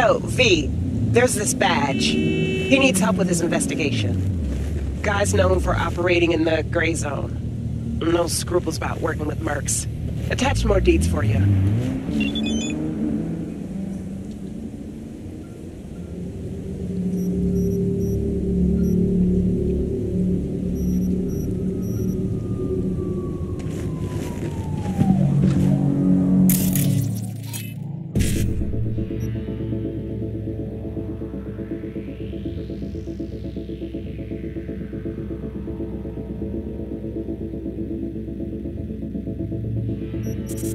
Yo, V, there's this badge. He needs help with his investigation. Guy's known for operating in the gray zone. No scruples about working with mercs. Attach more deeds for you. Rex,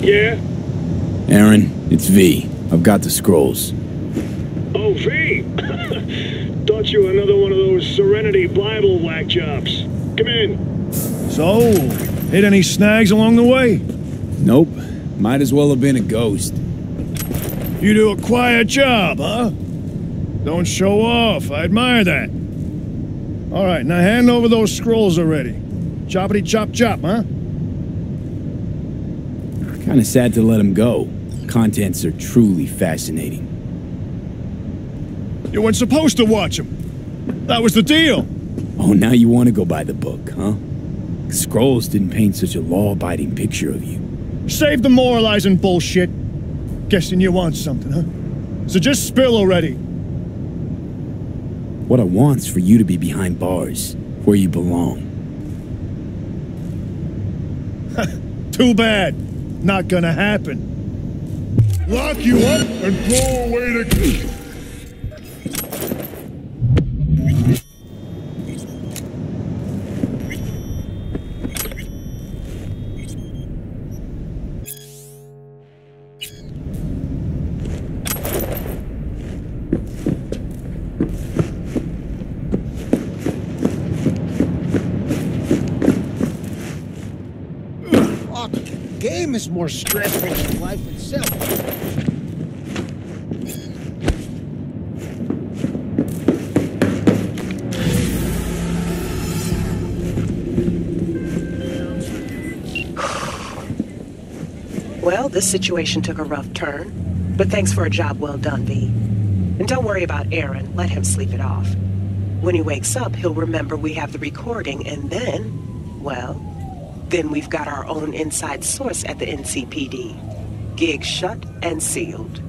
Yeah? Aaron, it's V. I've got the scrolls. Oh, V! Thought you were another one of those Serenity Bible whack jobs. Come in. So, hit any snags along the way? Nope. Might as well have been a ghost. You do a quiet job, huh? Don't show off. I admire that. All right, now hand over those scrolls already. Choppity chop chop, huh? Kinda sad to let him go. Contents are truly fascinating. You weren't supposed to watch him. That was the deal. Oh, now you want to go by the book, huh? Scrolls didn't paint such a law-abiding picture of you. Save the moralizing bullshit. Guessing you want something, huh? So just spill already. What I want's for you to be behind bars, where you belong. Too bad. Not gonna happen. Lock you up and throw away the key. Game is more stressful than life itself. Well, this situation took a rough turn, but thanks for a job well done, V. And don't worry about Aaron, let him sleep it off. When he wakes up, he'll remember we have the recording, and then, well, then we've got our own inside source at the NCPD. Gig shut and sealed.